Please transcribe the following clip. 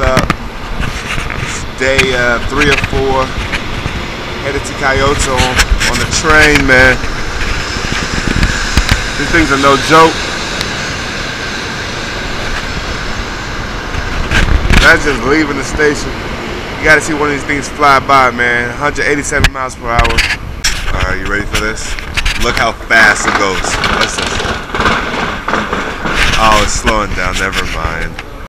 up? It's day uh, three or four. Headed to Kyoto on, on the train, man. These things are no joke. That's just leaving the station. You gotta see one of these things fly by, man. 187 miles per hour. Alright, you ready for this? Look how fast it goes. What's this? Oh, it's slowing down. Never mind.